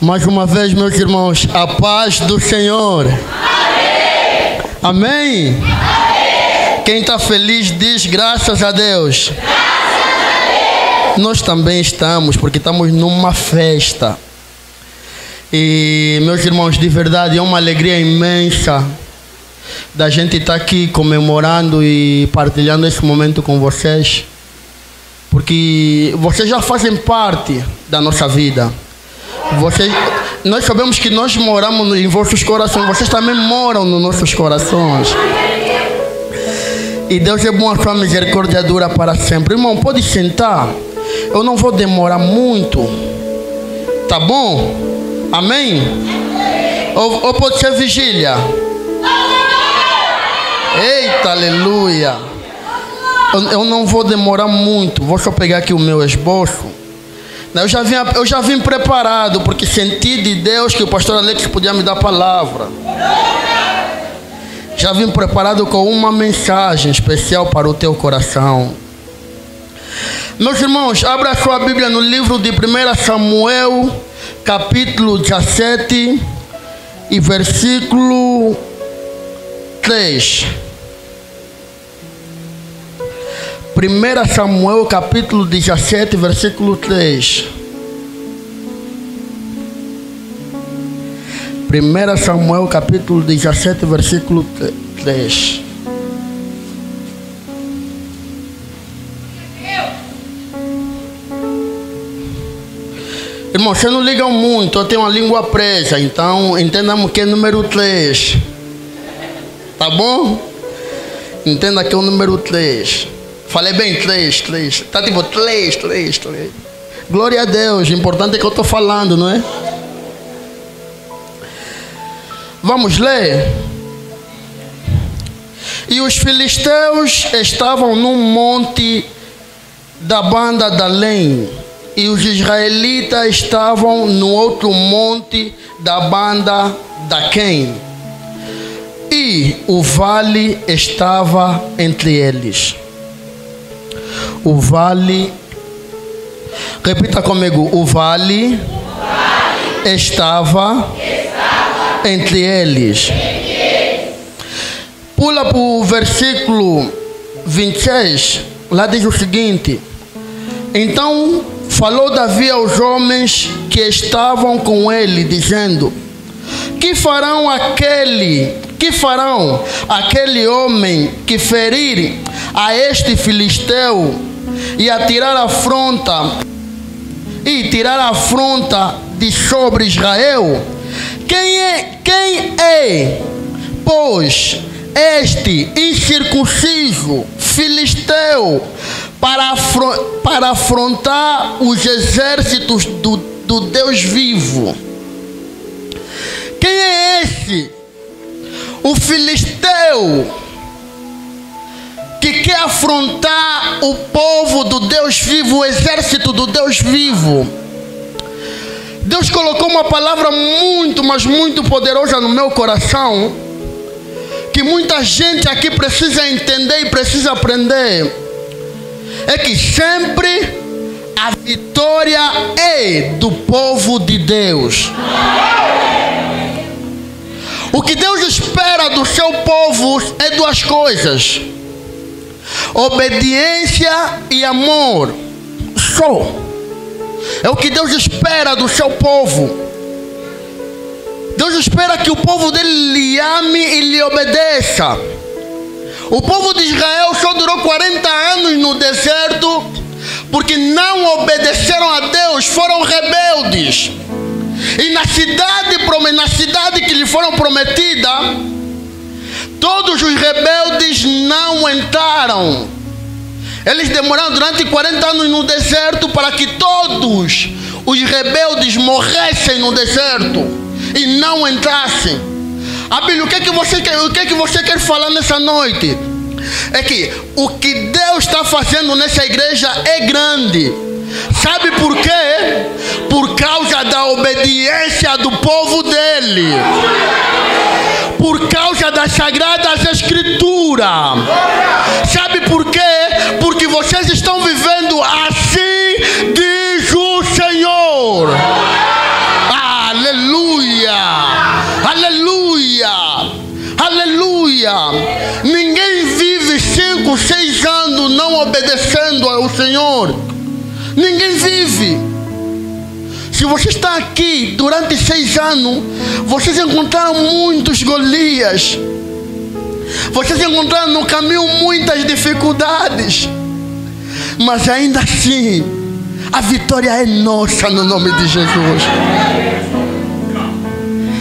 Mais uma vez, meus irmãos, a paz do Senhor. Amém? Amém? Amém. Quem está feliz diz graças a Deus. Graças a Deus. Nós também estamos, porque estamos numa festa. E, meus irmãos, de verdade, é uma alegria imensa da gente estar tá aqui comemorando e partilhando esse momento com vocês. Porque vocês já fazem parte da nossa vida. Vocês, nós sabemos que nós moramos em vossos corações, vocês também moram nos nossos corações. E Deus é bom, a sua misericórdia dura para sempre. Irmão, pode sentar. Eu não vou demorar muito. Tá bom? Amém? Ou, ou pode ser vigília? Eita, aleluia. Eu, eu não vou demorar muito. Vou só pegar aqui o meu esboço. Eu já, vim, eu já vim preparado, porque senti de Deus que o pastor Alex podia me dar palavra. Já vim preparado com uma mensagem especial para o teu coração. Meus irmãos, abra sua Bíblia no livro de 1 Samuel, capítulo 17 e versículo 3. 1 Samuel capítulo 17, versículo 3. 1 Samuel capítulo 17, versículo 3. Irmão, você não liga muito, eu tenho uma língua presa, então entendamos que é número 3. Tá bom? Entenda que é o número 3. Falei bem, três, três. Tá tipo três, três, três. Glória a Deus. O importante é que eu estou falando, não é? Vamos ler. E os filisteus estavam num monte da banda da Lém, e os israelitas estavam no outro monte da banda da Quem. E o vale estava entre eles o vale. Repita comigo: o vale, o vale estava, estava, entre eles. Entre eles. Pula para o versículo 26. Lá diz o seguinte: Então falou Davi aos homens que estavam com ele, dizendo: Que farão aquele que farão aquele homem que ferir a este filisteu e atirar a afronta e tirar a afronta de sobre Israel? Quem é, quem é, pois, este incircunciso filisteu para, para afrontar os exércitos do, do Deus vivo? Quem é esse? O filisteu que quer afrontar o povo do Deus vivo, o exército do Deus vivo. Deus colocou uma palavra muito, mas muito poderosa no meu coração, que muita gente aqui precisa entender e precisa aprender. É que sempre a vitória é do povo de Deus. O que Deus espera do seu povo é duas coisas obediência e amor. Só. É o que Deus espera do seu povo. Deus espera que o povo dele lhe ame e lhe obedeça. O povo de Israel só durou 40 anos no deserto porque não obedeceram a Deus, foram rebeldes. E na cidade, na cidade que lhe foram prometida, Todos os rebeldes não entraram. Eles demoraram durante 40 anos no deserto para que todos os rebeldes morressem no deserto e não entrassem. Abílio, o que, é que você quer, o que, é que você quer falar nessa noite? É que o que Deus está fazendo nessa igreja é grande. Sabe por quê? Por causa da obediência do povo dele por causa das sagradas escrituras. Sabe por quê? Porque vocês estão vivendo assim diz o Senhor. Aleluia! Aleluia! Aleluia! Ninguém vive cinco, seis anos não obedecendo ao Senhor. Ninguém vive. Se você está aqui durante seis anos, vocês encontraram muitos Golias. Vocês encontraram no caminho muitas dificuldades. Mas ainda assim, a vitória é nossa no nome de Jesus.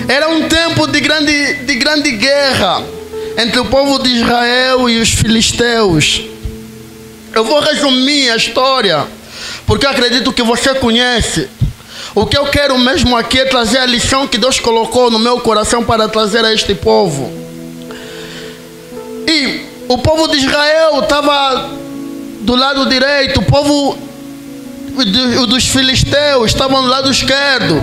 Era um tempo de grande, de grande guerra entre o povo de Israel e os filisteus. Eu vou resumir a história, porque acredito que você conhece. O que eu quero mesmo aqui é trazer a lição que Deus colocou no meu coração para trazer a este povo. E o povo de Israel estava do lado direito, o povo dos filisteus estavam do lado esquerdo.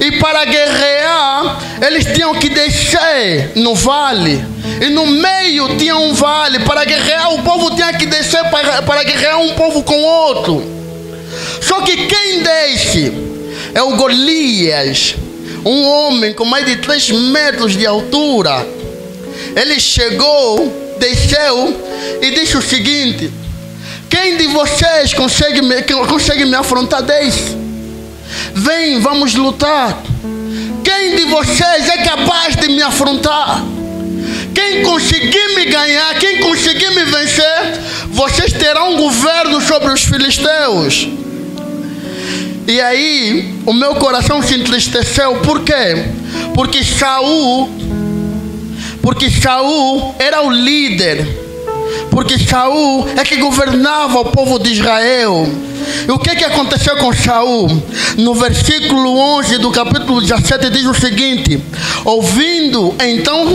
E para guerrear, eles tinham que descer no vale. E no meio tinha um vale. Para guerrear, o povo tinha que descer para, para guerrear um povo com outro. Só que quem desce é o Golias, um homem com mais de 3 metros de altura. Ele chegou, desceu e disse o seguinte: Quem de vocês consegue me, consegue me afrontar desse? Vem, vamos lutar. Quem de vocês é capaz de me afrontar? Quem conseguir me ganhar, quem conseguir me vencer, vocês terão um governo sobre os filisteus. E aí, o meu coração se entristeceu, por quê? Porque Saul, porque Saul era o líder, porque Saul é que governava o povo de Israel. E o que, que aconteceu com Saul? No versículo 11 do capítulo 17 diz o seguinte: Ouvindo então,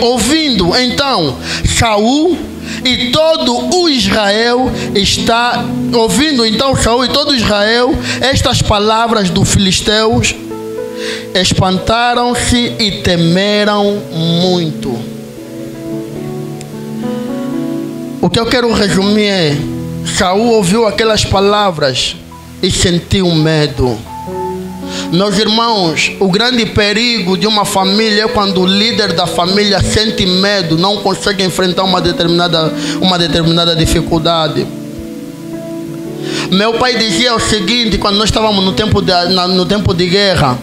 ouvindo então Saul e todo o Israel está ouvindo então Saul e todo Israel estas palavras dos filisteus espantaram-se e temeram muito. O que eu quero resumir é Saul ouviu aquelas palavras e sentiu medo. Meus irmãos, o grande perigo de uma família é quando o líder da família sente medo, não consegue enfrentar uma determinada, uma determinada dificuldade. Meu pai dizia o seguinte, quando nós estávamos no tempo de, no tempo de guerra,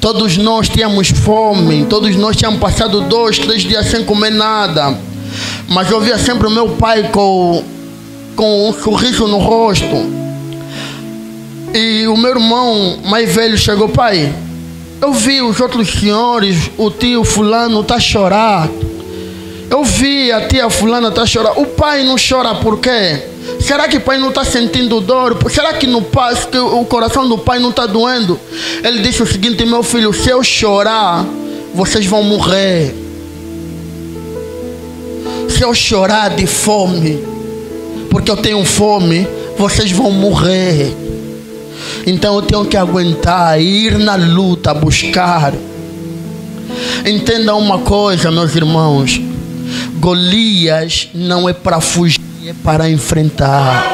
todos nós tínhamos fome, todos nós tínhamos passado dois, três dias sem comer nada. Mas eu via sempre o meu pai com com um sorriso no rosto. E o meu irmão mais velho chegou, pai. Eu vi os outros senhores, o tio fulano tá chorar. Eu vi a tia fulana tá chorar. O pai não chora por quê? Será que o pai não está sentindo dor? Será que, no que o coração do pai não está doendo? Ele disse o seguinte: meu filho, se eu chorar, vocês vão morrer. Se eu chorar de fome, porque eu tenho fome, vocês vão morrer. Então eu tenho que aguentar, ir na luta, buscar. Entenda uma coisa, meus irmãos: Golias não é para fugir, é para enfrentar.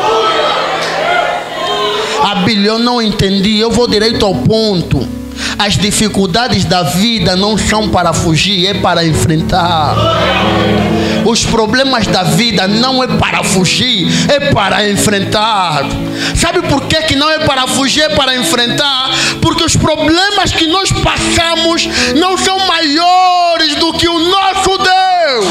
A bilhão não entendi, eu vou direito ao ponto. As dificuldades da vida não são para fugir, é para enfrentar. Os problemas da vida não é para fugir, é para enfrentar. Sabe por que, que não é para fugir, é para enfrentar? Porque os problemas que nós passamos não são maiores do que o nosso Deus.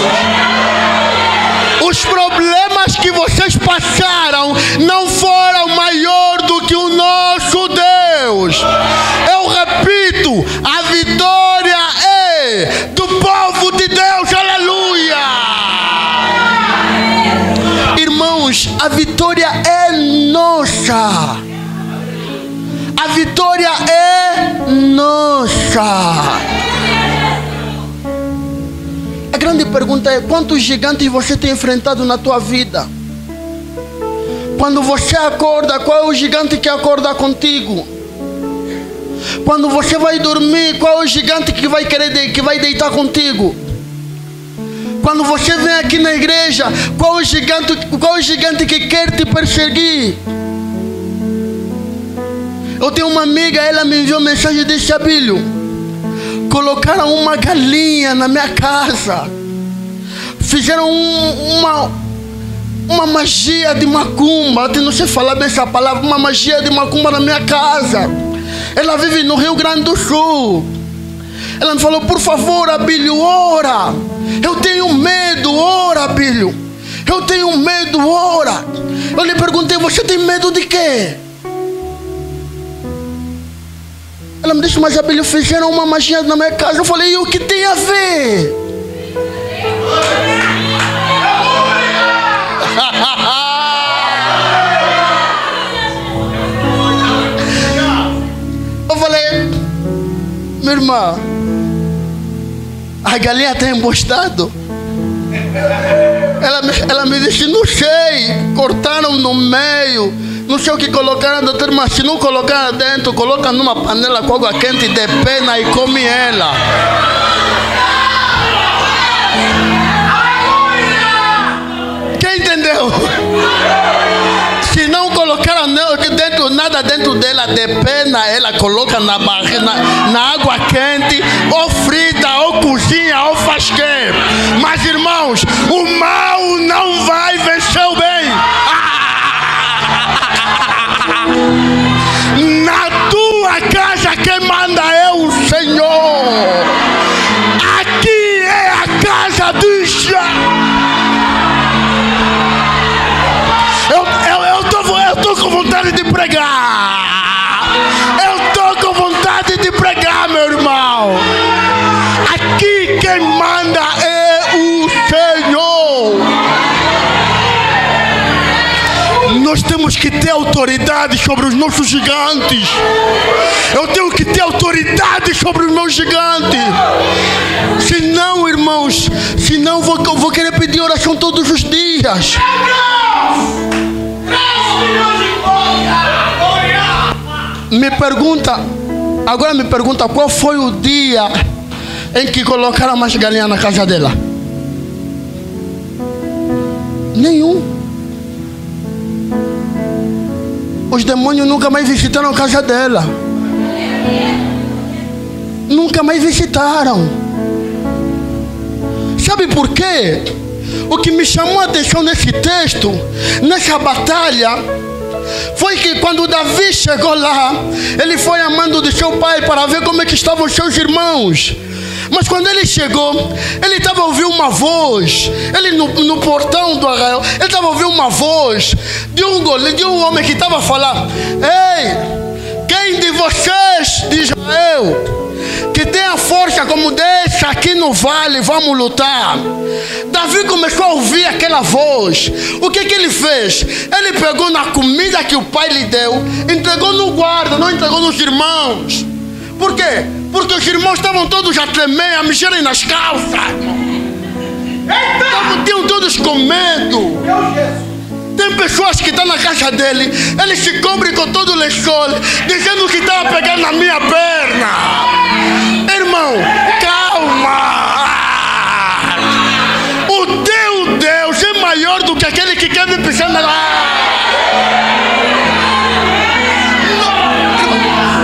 Os problemas que vocês passaram não nossa. A vitória é nossa. A grande pergunta é: quantos gigantes você tem enfrentado na tua vida? Quando você acorda, qual é o gigante que acorda contigo? Quando você vai dormir, qual é o gigante que vai querer que vai deitar contigo? Quando você vem aqui na igreja, qual é o gigante, qual é o gigante que quer te perseguir? Eu tenho uma amiga, ela me enviou mensagem e disse: Abílio, colocaram uma galinha na minha casa, fizeram um, uma, uma magia de macumba. Eu não sei falar bem essa palavra, uma magia de macumba na minha casa. Ela vive no Rio Grande do Sul. Ela me falou, por favor, Abílio, ora. Eu tenho medo, ora, Abílio. Eu tenho medo, ora. Eu lhe perguntei, você tem medo de quê? Ela me disse, mas Abílio, fizeram uma magia na minha casa. Eu falei, e o que tem a ver? Eu falei, minha irmã, a galinha está embostado. Ela, ela me disse, não sei, cortaram no meio, não sei o que colocaram, doutor, mas se não colocaram dentro, coloca numa panela com água quente de pena e come ela. Quem entendeu? Se não colocaram dentro, nada dentro dela de pena, ela coloca na barriga, na, na água quente, ou frita, ou cozinha, ou faz quê. Mas irmãos, o mal não vai vencer o que ter autoridade sobre os nossos gigantes. Eu tenho que ter autoridade sobre os meus gigantes. Se não, irmãos, se não, vou, vou querer pedir oração todos os dias. Me pergunta, agora me pergunta qual foi o dia em que colocaram mais galinha na casa dela? Nenhum. Os demônios nunca mais visitaram a casa dela. Nunca mais visitaram. Sabe por quê? O que me chamou a atenção nesse texto, nessa batalha, foi que quando Davi chegou lá, ele foi amando de seu pai para ver como é que estavam seus irmãos. Mas quando ele chegou, ele estava ouvindo uma voz. Ele no, no portão do arraial, ele estava ouvindo uma voz de um de um homem que estava falando: Ei, quem de vocês de Israel que tenha força como dessa aqui no vale, vamos lutar. Davi começou a ouvir aquela voz. O que, que ele fez? Ele pegou na comida que o pai lhe deu, entregou no guarda, não entregou nos irmãos. Por quê? Porque os irmãos estavam todos a tremer, a mexerem nas calças. Estavam, tinham todos com medo. Tem pessoas que estão na casa dele, ele se cobre com todo o lençol, dizendo que estava pegando na minha perna. Irmão, calma. O teu Deus é maior do que aquele que quer me pisar na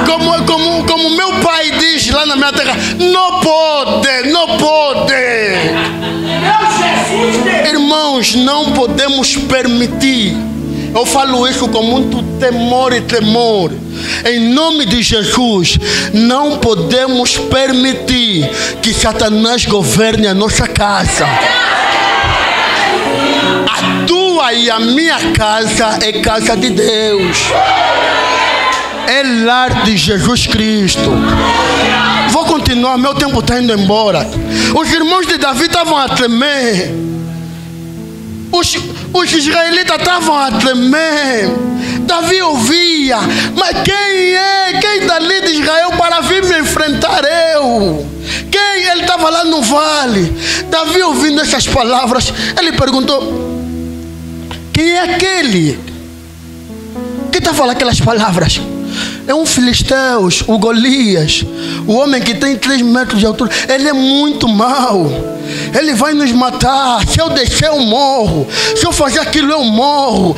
como, como, como meu pai na minha terra, não pode, não pode. Irmãos, não podemos permitir. Eu falo isso com muito temor e tremor. Em nome de Jesus, não podemos permitir que Satanás governe a nossa casa. A tua e a minha casa é casa de Deus. É lar de Jesus Cristo. Continuar, meu tempo está indo embora. Os irmãos de Davi estavam a tremer. Os, os israelitas estavam a tremer. Davi ouvia, mas quem é? Quem dali de Israel para vir me enfrentar eu? Quem? Ele estava lá no vale. Davi ouvindo essas palavras, ele perguntou: Quem é aquele que está falando aquelas palavras? É um filisteus, o Golias, o homem que tem três metros de altura. Ele é muito mau. Ele vai nos matar. Se eu deixar, eu morro. Se eu fazer aquilo, eu morro.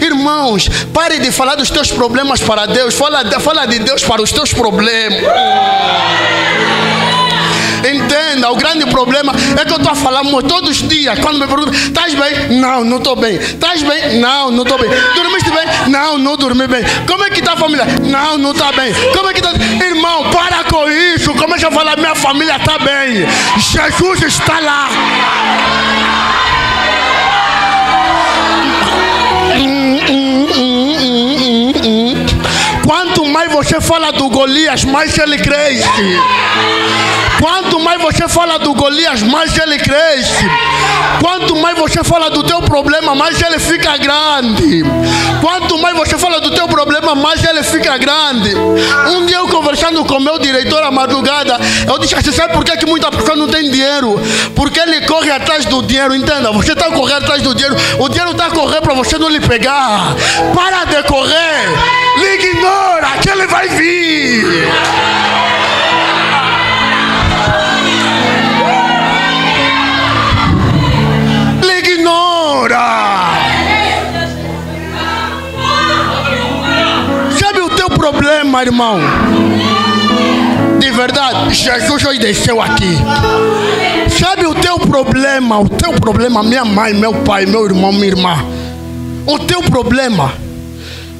Irmãos, pare de falar dos teus problemas para Deus. Fala, fala de Deus para os teus problemas. Entenda, o grande problema é que eu estou a falar todos os dias. Quando me perguntam, estás bem? Não, não estou bem. Estás bem? Não, não estou bem. Dormiste bem? Não, não dormi bem. Como é que está a família? Não, não está bem. Como é que está? Irmão, para com isso. Começa a falar, minha família está bem. Jesus está lá. Quanto mais você fala do Golias, mais ele cresce. Quanto mais você fala do Golias, mais ele cresce. Quanto mais você fala do teu problema, mais ele fica grande. Quanto mais você fala do teu problema, mais ele fica grande. Um dia eu conversando com meu diretor à madrugada, eu disse: Você sabe por que, que muita pessoa não tem dinheiro? Porque ele corre atrás do dinheiro, entenda? Você está correndo atrás do dinheiro, o dinheiro está a correr para você não lhe pegar. Para de correr, lhe ignora que ele vai vir. Problema, irmão. De verdade, Jesus hoje desceu aqui. Sabe o teu problema? O teu problema, minha mãe, meu pai, meu irmão, minha irmã. O teu problema.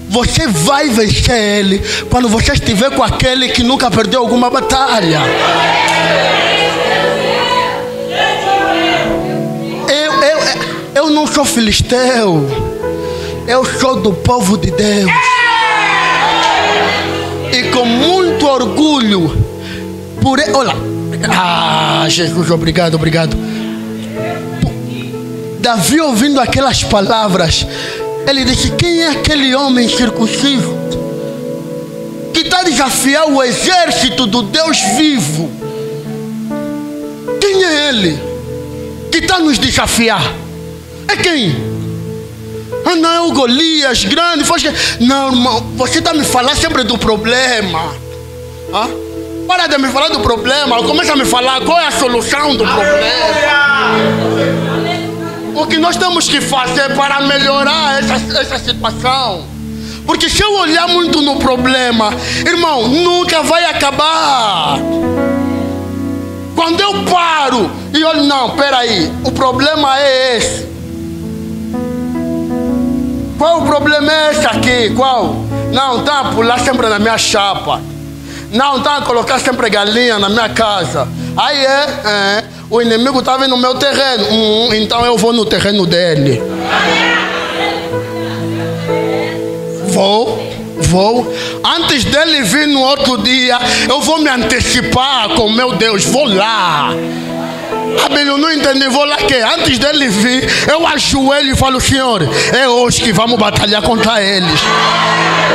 Você vai vencer ele quando você estiver com aquele que nunca perdeu alguma batalha. Eu, eu, eu não sou filisteu. Eu sou do povo de Deus com muito orgulho, por ele, olha, ah, Jesus, obrigado, obrigado. Davi ouvindo aquelas palavras, ele disse: Quem é aquele homem circunciso que está desafiar o exército do Deus vivo? Quem é ele que está nos desafiar? É quem? Ah, não, é o Golias grande. Não, irmão, você está me falando sempre do problema. Ah? Para de me falar do problema. Começa a me falar qual é a solução do problema. O que nós temos que fazer para melhorar essa, essa situação. Porque se eu olhar muito no problema, irmão, nunca vai acabar. Quando eu paro e olho, não, peraí, o problema é esse. Qual o problema é esse aqui? Qual? Não, está a pular sempre na minha chapa. Não, está a colocar sempre galinha na minha casa. Aí é, é o inimigo está vindo no meu terreno. Hum, então eu vou no terreno dele. Vou, vou. Antes dele vir no outro dia, eu vou me antecipar com meu Deus. Vou lá. Abelho, não entendi, vou lá que antes dele vir, eu ajoelho e falo, Senhor, é hoje que vamos batalhar contra eles.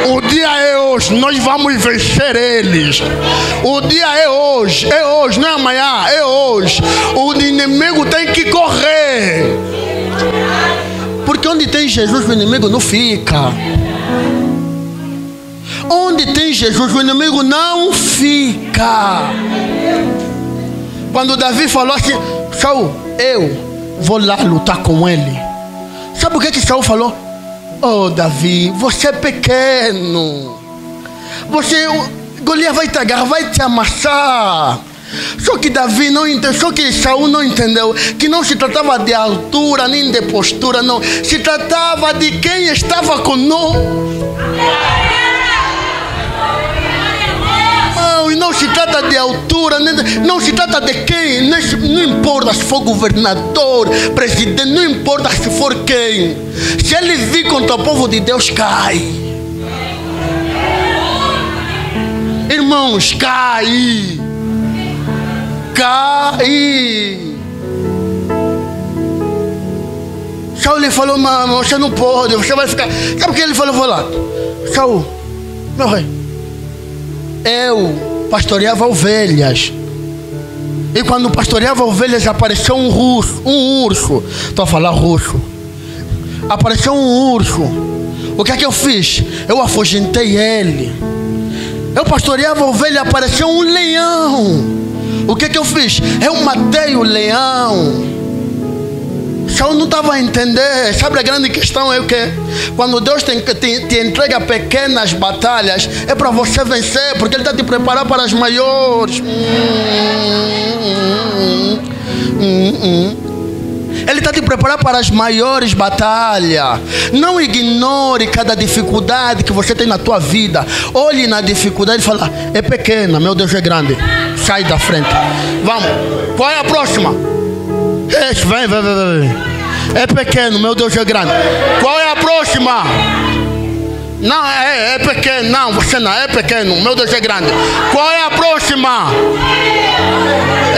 O dia é hoje, nós vamos vencer eles. O dia é hoje, é hoje, não é amanhã, é hoje. O inimigo tem que correr. Porque onde tem Jesus, o inimigo não fica. Onde tem Jesus, o inimigo não fica. Quando Davi falou assim, Saul, eu vou lá lutar com ele. Sabe o que, que Saul falou? Oh Davi, você é pequeno. Você, Golias vai te agarrar, vai te amassar. Só que Davi não entendeu, só que Saul não entendeu que não se tratava de altura nem de postura, não. Se tratava de quem estava conosco. Não se trata de altura, não se trata de quem, não importa se for governador, presidente, não importa se for quem. Se ele vir contra o povo de Deus, cai. Irmãos, cai. Cai. Saul lhe falou, mano, você não pode, você vai ficar. Sabe o que ele falou? Vou lá. Saul, meu rei, eu pastoreava ovelhas. E quando pastoreava ovelhas, apareceu um urso, um urso. Estou a falar russo. Apareceu um urso. O que é que eu fiz? Eu afugentei ele. Eu pastoreava ovelha, apareceu um leão. O que é que eu fiz? Eu matei o leão. Saul não estava a entender. Sabe a grande questão é o que? Quando Deus te, te, te entrega pequenas batalhas, é para você vencer, porque Ele está te preparando para as maiores. Hum, hum, hum, hum. Ele está te preparando para as maiores batalhas. Não ignore cada dificuldade que você tem na tua vida. Olhe na dificuldade e fala: é pequena, meu Deus é grande. Sai da frente. Vamos. Qual é a próxima? Esse, vem, vem, vem, vem. É pequeno, meu Deus é grande. Qual é a próxima? Não, é, é pequeno. Não, você não. É pequeno. Meu Deus é grande. Qual é a próxima?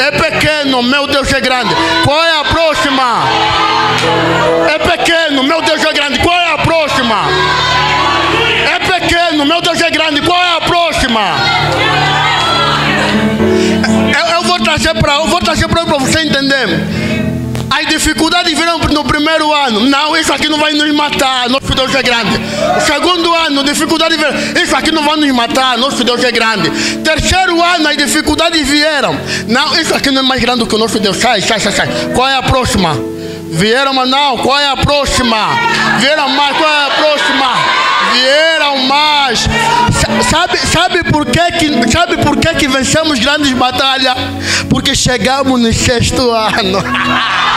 É pequeno. Meu Deus é grande. Qual é a próxima? É pequeno. Meu Deus é grande. Qual é a próxima? É pequeno. Meu Deus é grande. Qual é a próxima? Eu, eu vou trazer para eu vou trazer para você entender. As dificuldades viram no primeiro ano. Não, isso aqui não vai nos matar. Nosso Deus é grande. O segundo ano, dificuldades vieram. Isso aqui não vai nos matar. Nosso Deus é grande. Terceiro ano, as dificuldades vieram. Não, isso aqui não é mais grande que o nosso Deus. Sai, sai, sai, sai. Qual é a próxima? Vieram, não. Qual é a próxima? Vieram mais. Qual é a próxima? Vieram mais. Sabe, sabe por que, que, sabe por que, que vencemos grandes batalhas? Porque chegamos no sexto ano.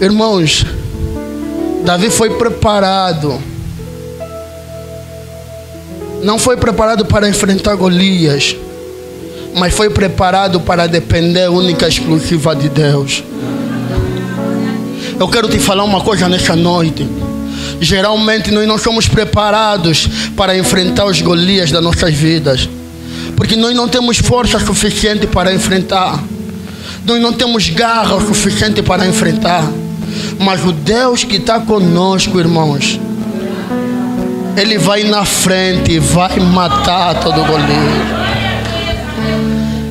Irmãos, Davi foi preparado. Não foi preparado para enfrentar Golias, mas foi preparado para depender única e exclusiva de Deus. Eu quero te falar uma coisa nessa noite. Geralmente nós não somos preparados para enfrentar os Golias das nossas vidas porque nós não temos força suficiente para enfrentar, nós não temos garra suficiente para enfrentar, mas o Deus que está conosco, irmãos, Ele vai na frente e vai matar todo Golias.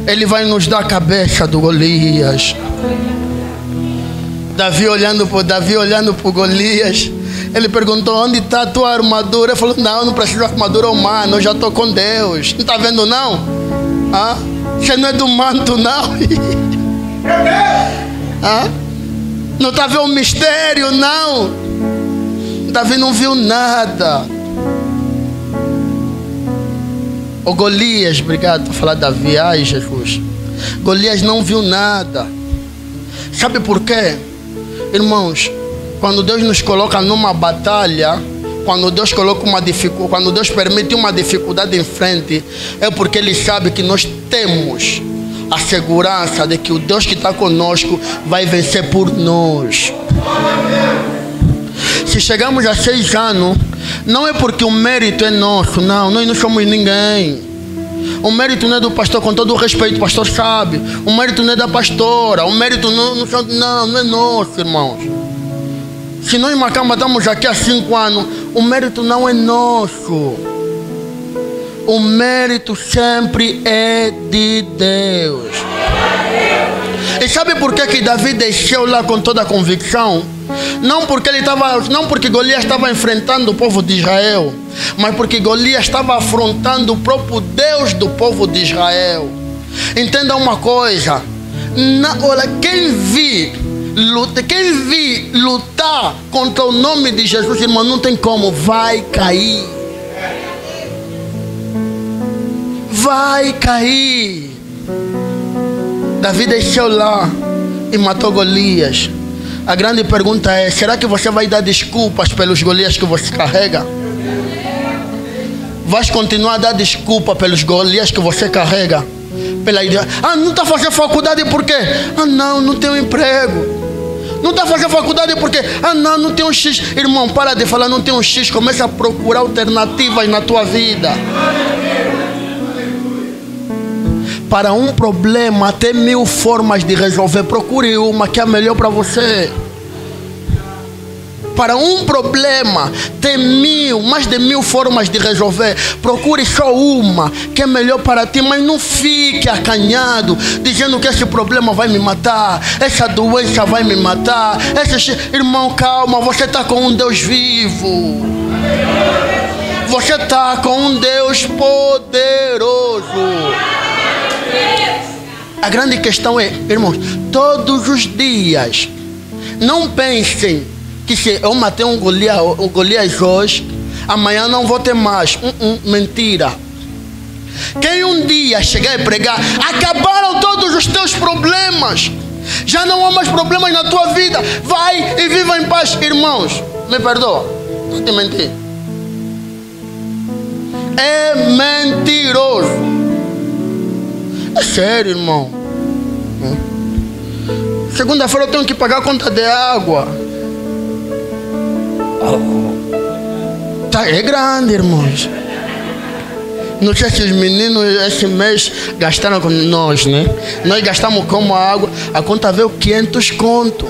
Ele vai nos dar a cabeça do Golias. Davi olhando para Davi olhando para Golias. Ele perguntou: Onde está a tua armadura? Ele falou: Não, não preciso de armadura humana, eu já estou com Deus. Não está vendo, não? Ah? Você não é do manto, não? ah? Não está vendo o mistério, não? Davi não viu nada. O Golias, obrigado por falar Davi. Ai, Jesus. Golias não viu nada. Sabe por quê? Irmãos, quando Deus nos coloca numa batalha, quando Deus coloca uma dificuldade, quando Deus permite uma dificuldade em frente, é porque Ele sabe que nós temos a segurança de que o Deus que está conosco vai vencer por nós. Se chegamos a seis anos, não é porque o mérito é nosso, não, nós não somos ninguém. O mérito não é do pastor, com todo o respeito, o pastor sabe. O mérito não é da pastora, o mérito não, não, não, não é nosso, irmãos. Se nós Macamba estamos aqui há cinco anos, o mérito não é nosso. O mérito sempre é de Deus. E sabe por que, que Davi desceu lá com toda a convicção? Não porque ele estava, não porque Golias estava enfrentando o povo de Israel, mas porque Golias estava afrontando o próprio Deus do povo de Israel. Entenda uma coisa, na, olha, quem vi luta, quem vi lutar contra o nome de Jesus, irmão, não tem como, vai cair. Vai cair. Davi desceu lá e matou Golias. A grande pergunta é: será que você vai dar desculpas pelos Golias que você carrega? Vai continuar a dar desculpa pelos Golias que você carrega? Pela ideia, ah, não está fazendo faculdade por quê? Ah, não, não tenho emprego. Não está fazendo faculdade porque, ah, não, não tem um X. Irmão, para de falar, não tem um X. Começa a procurar alternativas na tua vida. Para um problema, tem mil formas de resolver. Procure uma que é melhor para você para um problema, tem mil, mais de mil formas de resolver. Procure só uma que é melhor para ti, mas não fique acanhado, dizendo que esse problema vai me matar, essa doença vai me matar. Esse... Irmão, calma, você está com um Deus vivo. Você está com um Deus poderoso. A grande questão é, irmãos, todos os dias, não pensem que se eu matei um Golias, um Golias hoje, amanhã não vou ter mais. Uh -uh, mentira. Quem um dia chegar e pregar, acabaram todos os teus problemas. Já não há mais problemas na tua vida. Vai e viva em paz, irmãos. Me perdoa. Não te menti. É mentiroso. É sério, irmão. Segunda-feira eu tenho que pagar a conta de água. Tá, é grande, irmãos. Não sei se os meninos esse mês gastaram com nós, né? Nós gastamos como água, a conta veio 500 conto.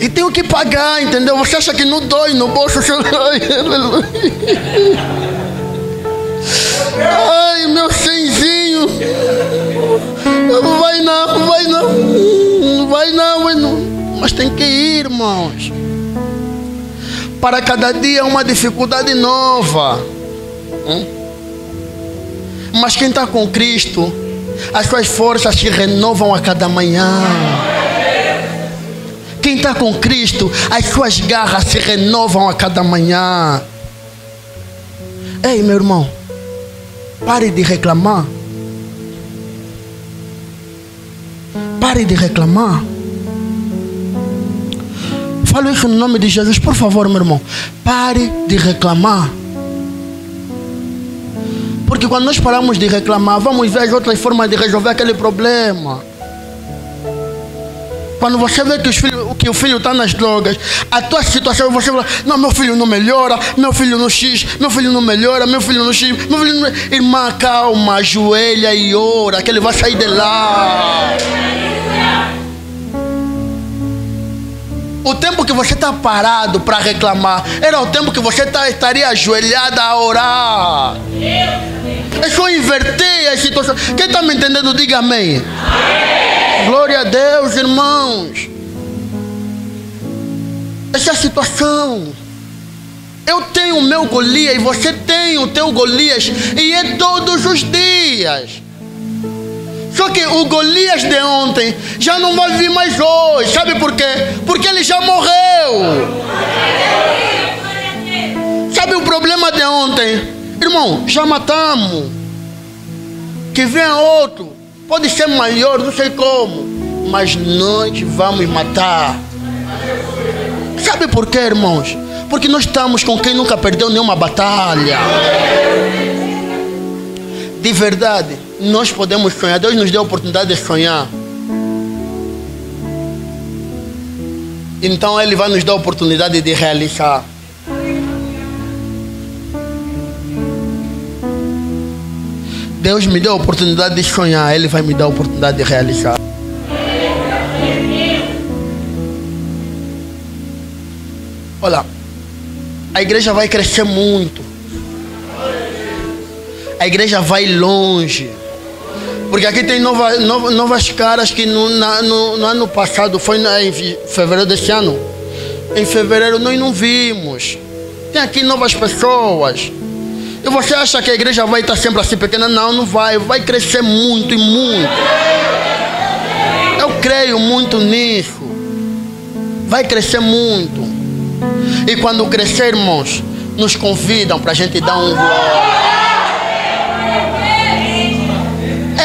E tenho que pagar, entendeu? Você acha que não dói no bolso? Ai, meu senzinho. Vai não, vai não. Vai não, vai não. Mas tem que ir, irmãos. Para cada dia é uma dificuldade nova. Hum? Mas quem está com Cristo, as suas forças se renovam a cada manhã. Quem está com Cristo, as suas garras se renovam a cada manhã. Ei, meu irmão, pare de reclamar. Pare de reclamar. Falo isso no nome de Jesus, por favor, meu irmão. Pare de reclamar. Porque quando nós paramos de reclamar, vamos ver as outras formas de resolver aquele problema. Quando você vê que, os filhos, que o filho está nas drogas, a tua situação, você fala, não, meu filho não melhora, meu filho no X, meu filho não melhora, meu filho no X, meu filho não... Irmã, calma, ajoelha e ora, que ele vai sair de lá. O tempo que você está parado para reclamar era o tempo que você tá, estaria ajoelhada a orar. É só inverter a situação. Quem está me entendendo, diga amém. amém. Glória a Deus, irmãos. Essa é a situação. Eu tenho o meu Golias e você tem o teu Golias, e é todos os dias. Só que o Golias de ontem já não vai vir mais hoje. Sabe por quê? Porque ele já morreu. Sabe o problema de ontem? Irmão, já matamos. Que venha outro. Pode ser maior, não sei como. Mas nós vamos matar. Sabe por quê, irmãos? Porque nós estamos com quem nunca perdeu nenhuma batalha. De verdade nós podemos sonhar. Deus nos deu a oportunidade de sonhar. Então Ele vai nos dar a oportunidade de realizar. Deus me deu a oportunidade de sonhar, Ele vai me dar a oportunidade de realizar. Olha, a igreja vai crescer muito. A igreja vai longe. Porque aqui tem nova, nova, novas caras que no, na, no, no, ano passado, foi em fevereiro deste ano. Em fevereiro nós não vimos. Tem aqui novas pessoas. E você acha que a igreja vai estar sempre assim pequena? Não, não vai. Vai crescer muito e muito. Eu creio muito nisso. Vai crescer muito. E quando crescer, irmãos, nos convidam para a gente dar um glória.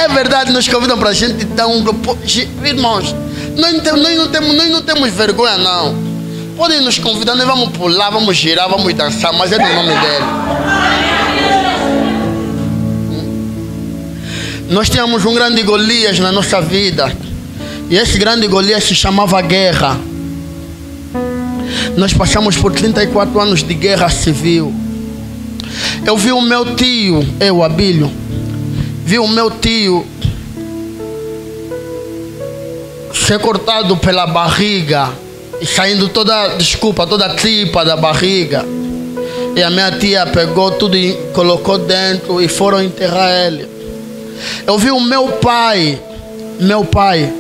É verdade, nos convidam para a gente dar um grupo. Irmãos, nós não, temos, nós, não temos, nós não temos vergonha, não. Podem nos convidar, nós vamos pular, vamos girar, vamos dançar, mas é no nome dele. Nós tínhamos um grande Golias na nossa vida. E esse grande Golias se chamava guerra. Nós passamos por 34 anos de guerra civil. Eu vi o meu tio, eu, Abílio vi o meu tio ser cortado pela barriga e saindo toda, desculpa, toda a tripa da barriga. E a minha tia pegou tudo e colocou dentro e foram enterrar ele. Eu vi o meu pai, meu pai,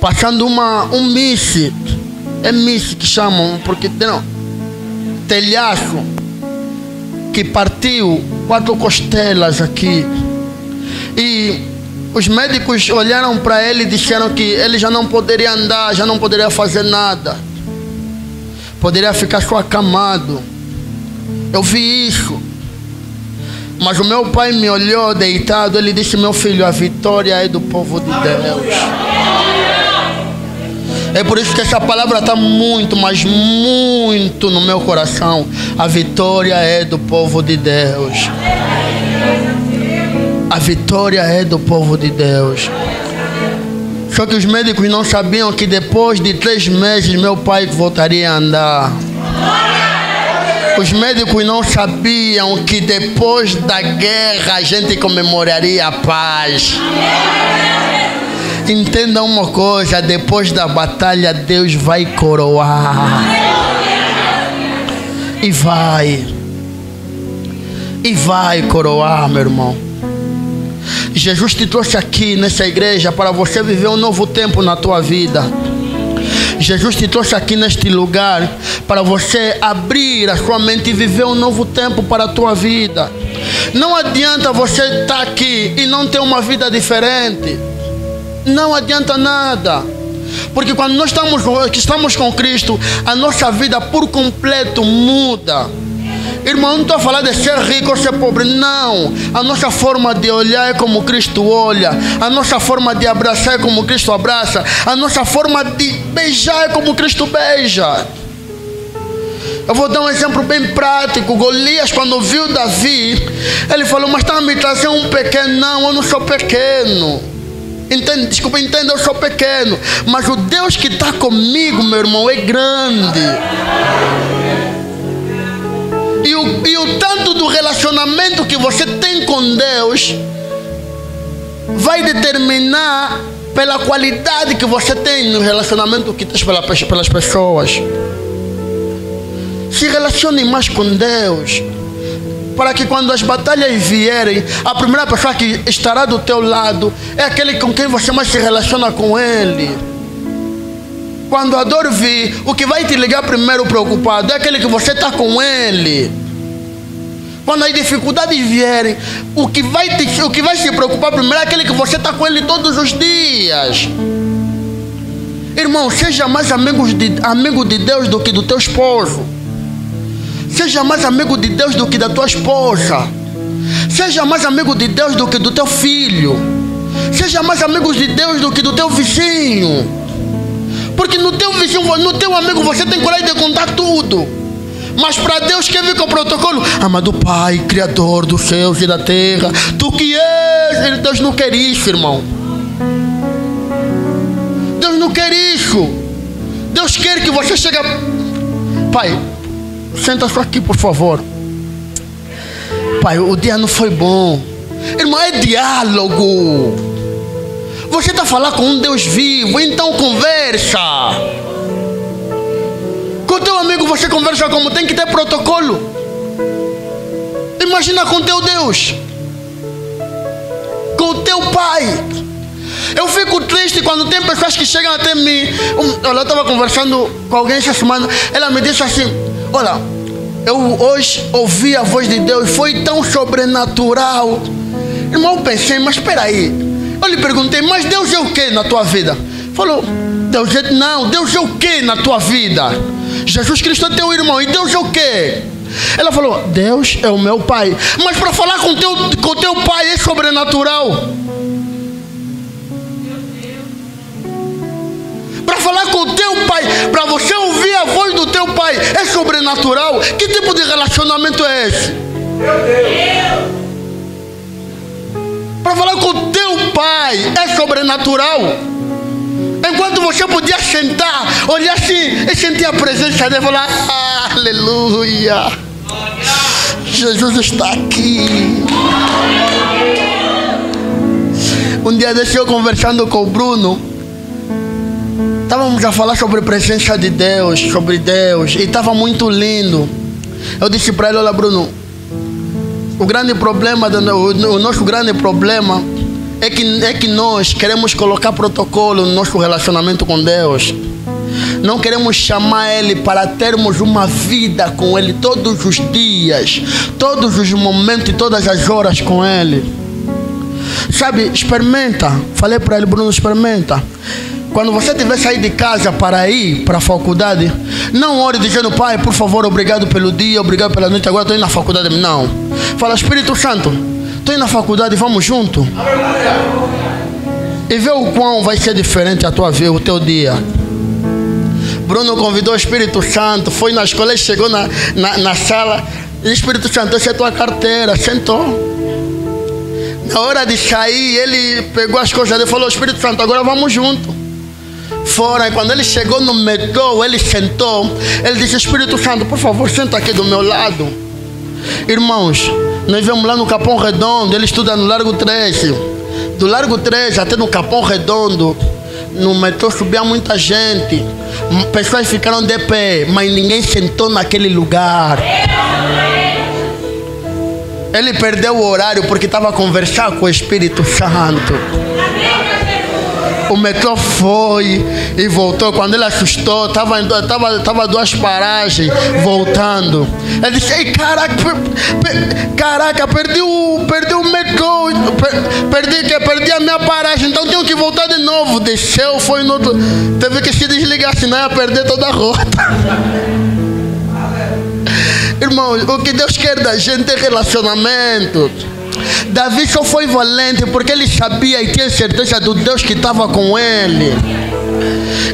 passando uma, um misse. É misse que chamam, porque não, telhaço que partiu quatro costelas aqui. E os médicos olharam para ele e disseram que ele já não poderia andar, já não poderia fazer nada. Poderia ficar só acamado. Eu vi isso. Mas o meu pai me olhou deitado, ele disse: Meu filho, a vitória é do povo de Deus. É por isso que essa palavra está muito, mas muito no meu coração. A vitória é do povo de Deus. A vitória é do povo de Deus. Só que os médicos não sabiam que depois de três meses meu pai voltaria a andar. Os médicos não sabiam que depois da guerra a gente comemoraria a paz. Entenda uma coisa: depois da batalha, Deus vai coroar. E vai. E vai coroar, meu irmão. Jesus te trouxe aqui nessa igreja para você viver um novo tempo na tua vida. Jesus te trouxe aqui neste lugar para você abrir a sua mente e viver um novo tempo para a tua vida. Não adianta você estar aqui e não ter uma vida diferente. Não adianta nada. Porque quando nós estamos, estamos com Cristo, a nossa vida por completo muda. Irmão, não estou a falar de ser rico ou ser pobre, não. A nossa forma de olhar é como Cristo olha. A nossa forma de abraçar é como Cristo abraça. A nossa forma de beijar é como Cristo beija. Eu vou dar um exemplo bem prático. Golias, quando viu Davi, ele falou: Mas está me trazendo um pequeno. Não, eu não sou pequeno. Entende? Desculpa, entenda, eu sou pequeno. Mas o Deus que está comigo, meu irmão, é grande. E o, e o tanto do relacionamento que você tem com Deus vai determinar pela qualidade que você tem no relacionamento que tem pelas pessoas. Se relacione mais com Deus. Para que quando as batalhas vierem, a primeira pessoa que estará do teu lado é aquele com quem você mais se relaciona com Ele. Quando a dor vir, o que vai te ligar primeiro preocupado é aquele que você está com ele. Quando as dificuldades vierem, o que vai te, o que vai se preocupar primeiro é aquele que você está com ele todos os dias. Irmão, seja mais amigo de, amigo de Deus do que do teu esposo. Seja mais amigo de Deus do que da tua esposa. Seja mais amigo de Deus do que do teu filho. Seja mais amigo de Deus do que do teu vizinho. Porque no teu vizinho, no teu amigo, você tem coragem de contar tudo. Mas para Deus quer vir com o protocolo. Amado Pai, Criador dos céus e da terra, tu que és, Deus não quer isso, irmão. Deus não quer isso. Deus quer que você chegue. Pai, senta só aqui, por favor. Pai, o dia não foi bom. Irmão, é diálogo. Você está falando com um Deus vivo, então conversa. Com teu amigo você conversa como tem que ter protocolo. Imagina com teu Deus, com teu pai. Eu fico triste quando tem pessoas que chegam até mim. Eu estava conversando com alguém essa semana. Ela me disse assim: Olha, eu hoje ouvi a voz de Deus, foi tão sobrenatural. Irmão, eu pensei, mas espera aí. Eu lhe perguntei, mas Deus é o que na tua vida? Falou, Deus é, não, Deus é o que na tua vida? Jesus Cristo é teu irmão, e Deus é o que? Ela falou, Deus é o meu pai. Mas para falar com teu, com teu pai é sobrenatural. Para falar com o teu pai, para você ouvir a voz do teu pai, é sobrenatural. Que tipo de relacionamento é esse? Meu Deus para falar com teu pai é sobrenatural. Enquanto você podia sentar, olhar assim e sentir a presença dele, falar: Aleluia, Jesus está aqui. Um dia desse eu conversando com o Bruno, estávamos a falar sobre a presença de Deus, sobre Deus, e estava muito lindo. Eu disse para ele: Olha, Bruno, o grande problema, o nosso grande problema é que, é que nós queremos colocar protocolo no nosso relacionamento com Deus. Não queremos chamar Ele para termos uma vida com Ele todos os dias, todos os momentos e todas as horas com Ele. Sabe, experimenta. Falei para ele, Bruno, experimenta. Quando você tiver sair de casa para ir para a faculdade, não ore dizendo, Pai, por favor, obrigado pelo dia, obrigado pela noite, agora estou indo na faculdade. Não. Fala, Espírito Santo, estou indo na faculdade, vamos junto. E vê o quão vai ser diferente a tua vida, o teu dia. Bruno convidou o Espírito Santo, foi na escola, ele chegou na, na, na sala. E Espírito Santo, essa é a tua carteira, sentou. Na hora de sair, ele pegou as coisas dele e falou: Espírito Santo, agora vamos junto. Fora, e quando ele chegou no metrô, ele sentou. Ele disse: Espírito Santo, por favor, senta aqui do meu lado. Irmãos, nós vemos lá no Capão Redondo, ele estuda no Largo 13. Do Largo 13 até no Capão Redondo, no metrô subia muita gente. Pessoas ficaram de pé, mas ninguém sentou naquele lugar. Ele perdeu o horário porque estava a conversar com o Espírito Santo. O metrô foi e voltou. Quando ele assustou, estava tava, tava duas paragens voltando. Ele disse: Ei, caraca, per, caraca, perdi o, perdi o metrô. Per, perdi, que, perdi a minha paragem, então tenho que voltar de novo. Desceu, foi no outro. Teve que se desligar, senão ia perder toda a rota. Irmãos, o que Deus quer da gente é relacionamento. Davi só foi valente porque ele sabia e tinha certeza do Deus que estava com ele.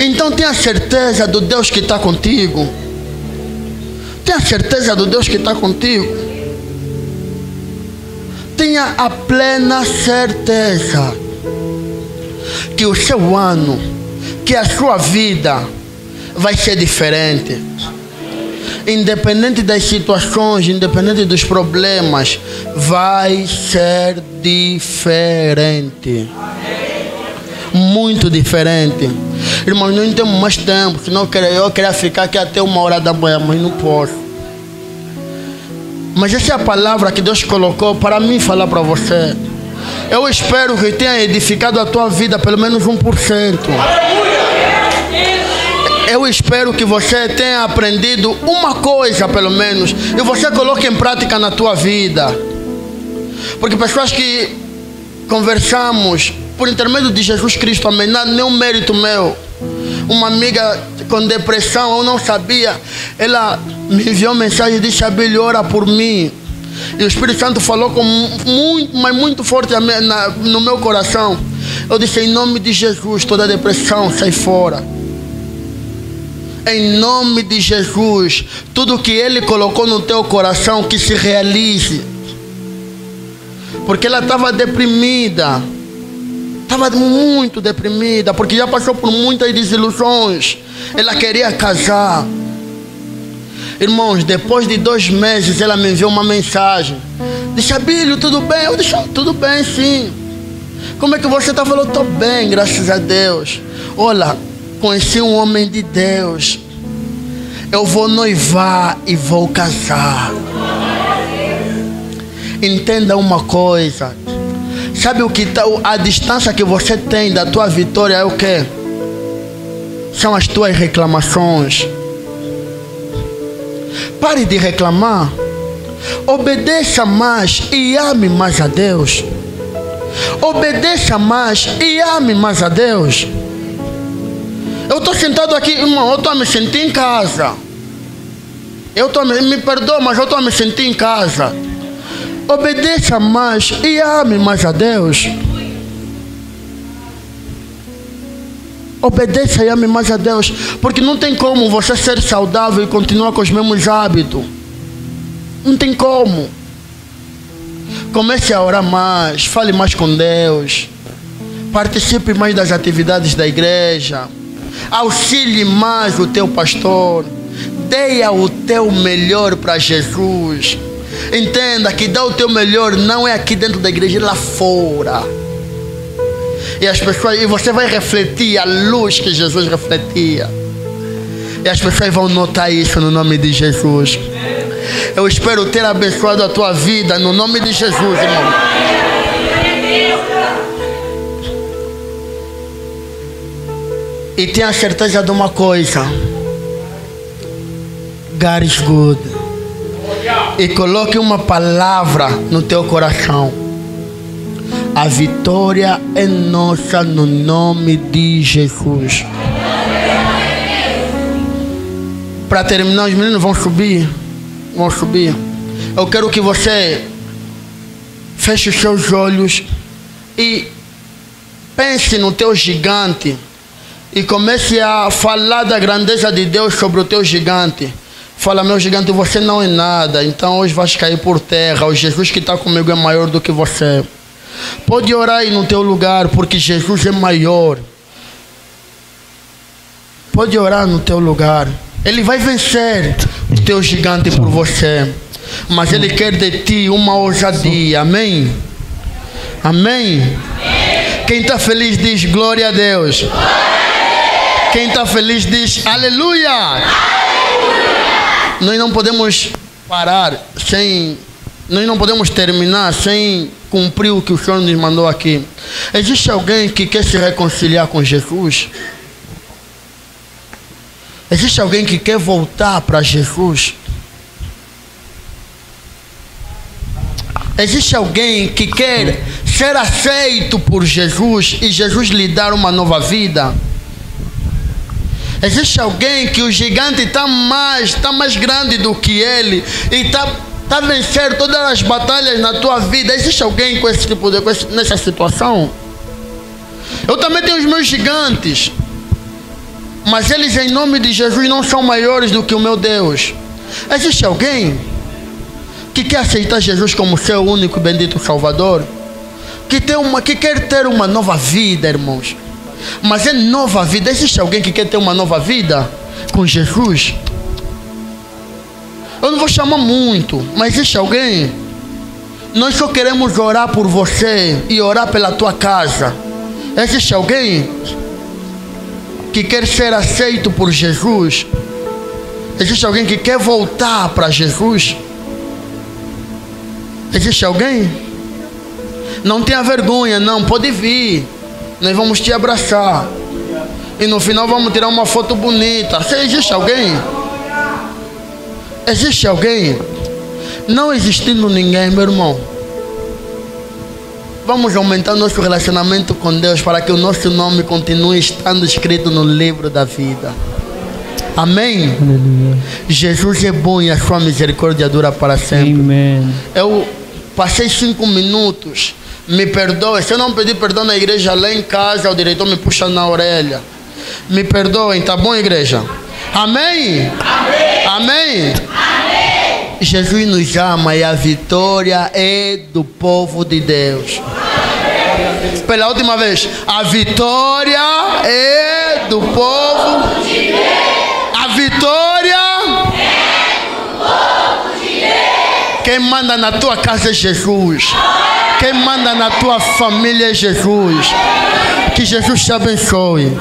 Então tenha certeza do Deus que está contigo. Tenha certeza do Deus que está contigo. Tenha a plena certeza que o seu ano, que a sua vida vai ser diferente independente das situações, independente dos problemas, vai ser diferente. Muito diferente. Irmãos, não temos mais tempo, senão eu queria ficar aqui até uma hora da manhã, mas não posso. Mas essa é a palavra que Deus colocou para mim falar para você. Eu espero que tenha edificado a tua vida pelo menos 1%. Aleluia! Eu espero que você tenha aprendido uma coisa, pelo menos, e você coloque em prática na tua vida. Porque pessoas que conversamos por intermédio de Jesus Cristo, amém, não é nenhum mérito meu. Uma amiga com depressão, eu não sabia, ela me enviou mensagem e disse: Abelho, ora por mim. E o Espírito Santo falou com muito, mas muito forte no meu coração. Eu disse: Em nome de Jesus, toda depressão sai fora em nome de Jesus, tudo que Ele colocou no teu coração que se realize. Porque ela estava deprimida, estava muito deprimida, porque já passou por muitas desilusões. Ela queria casar. Irmãos, depois de dois meses, ela me enviou uma mensagem. Disse, Abílio, tudo bem? Eu disse, tudo bem, sim. Como é que você está? Falou, estou bem, graças a Deus. Olha, conheci um homem de Deus. Eu vou noivar e vou casar. Entenda uma coisa. Sabe o que tá, a distância que você tem da tua vitória é o que? São as tuas reclamações. Pare de reclamar. Obedeça mais e ame mais a Deus. Obedeça mais e ame mais a Deus. Eu estou sentado aqui, irmão, eu estou a me sentir em casa. Eu estou me perdoa, mas eu estou a me sentir em casa. Obedeça mais e ame mais a Deus. Obedeça e ame mais a Deus. Porque não tem como você ser saudável e continuar com os mesmos hábitos. Não tem como. Comece a orar mais. Fale mais com Deus. Participe mais das atividades da igreja auxilie mais o teu pastor, deia o teu melhor para Jesus. Entenda que dar o teu melhor não é aqui dentro da igreja, é lá fora. E as pessoas, e você vai refletir a luz que Jesus refletia. E as pessoas vão notar isso no nome de Jesus. Eu espero ter abençoado a tua vida no nome de Jesus, irmão. E tenha certeza de uma coisa. God is good. E coloque uma palavra no teu coração. A vitória é nossa no nome de Jesus. Para terminar, os meninos vão subir. Vão subir. Eu quero que você feche os seus olhos e pense no teu gigante e comece a falar da grandeza de Deus sobre o teu gigante. Fala, meu gigante, você não é nada, então hoje vais cair por terra. O Jesus que está comigo é maior do que você. Pode orar aí no teu lugar, porque Jesus é maior. Pode orar no teu lugar. Ele vai vencer o teu gigante por você. Mas Ele quer de ti uma ousadia. Amém? Amém? Quem está feliz diz glória a Deus. Quem está feliz diz aleluia. Nós não podemos parar sem. Nós não podemos terminar sem cumprir o que o Senhor nos mandou aqui. Existe alguém que quer se reconciliar com Jesus? Existe alguém que quer voltar para Jesus? Existe alguém que quer ser aceito por Jesus e Jesus lhe dar uma nova vida? Existe alguém que o gigante está mais, está mais grande do que ele e está tá vencer todas as batalhas na tua vida? Existe alguém com esse tipo de nessa situação? Eu também tenho os meus gigantes, mas eles em nome de Jesus não são maiores do que o meu Deus. Existe alguém? que quer aceitar Jesus como seu único e bendito Salvador, que, tem uma, que quer ter uma nova vida, irmãos. Mas é nova vida. Existe alguém que quer ter uma nova vida com Jesus? Eu não vou chamar muito, mas existe alguém? Nós só queremos orar por você e orar pela tua casa. Existe alguém que quer ser aceito por Jesus? Existe alguém que quer voltar para Jesus? Existe alguém? Não tenha vergonha, não, pode vir. Nós vamos te abraçar. E no final vamos tirar uma foto bonita. Existe alguém? Existe alguém? Não existindo ninguém, meu irmão. Vamos aumentar nosso relacionamento com Deus para que o nosso nome continue estando escrito no livro da vida. Amém? Aleluia. Jesus é bom e a sua misericórdia dura para sempre. Amém. Eu Passei cinco minutos. Me perdoe. Se eu não pedir perdão na igreja lá em casa, o diretor me puxa na orelha. Me perdoem, tá bom, igreja? Amém? Amém? Amém? Amém? Jesus nos ama e a vitória é do povo de Deus. Amém. Pela última vez, a vitória é do povo de Deus. A vitória Quem manda na tua casa é Jesus. Quem manda na tua família é Jesus. Que Jesus te abençoe.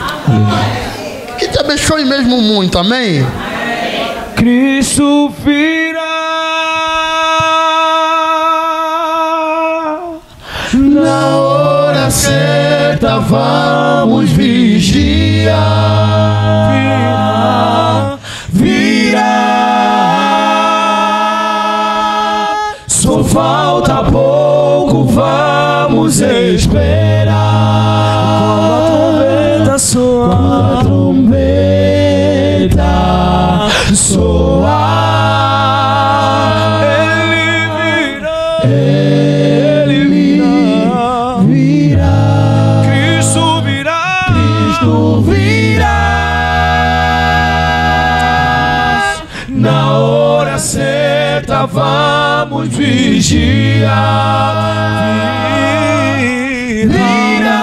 Que te abençoe mesmo muito. Amém? Cristo virá. Na hora certa vamos vigiar. falta pouco, vamos esperar. Quando a trombeta soar, quando a trombeta soar, ele virá, ele virá, virá. Cristo virá, Cristo virá. Na hora certa, vai vigiar. Virá.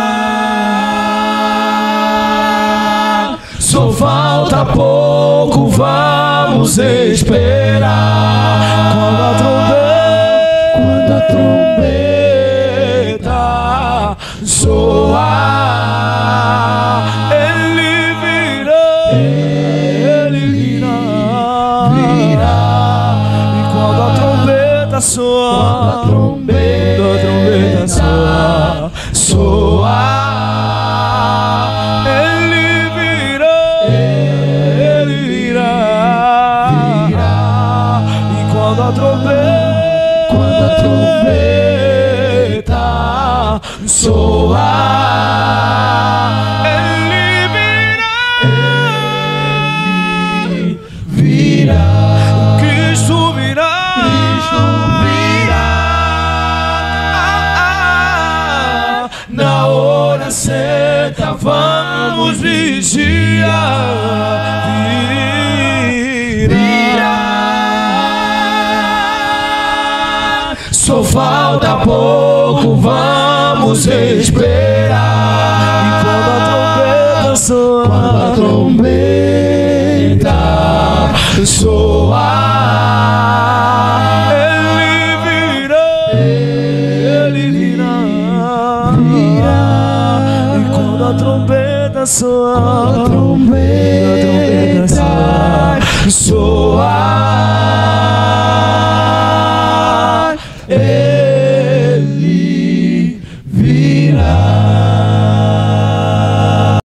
Só falta pouco, vamos esperar. Quando a trombeta, quando a trombeta soar.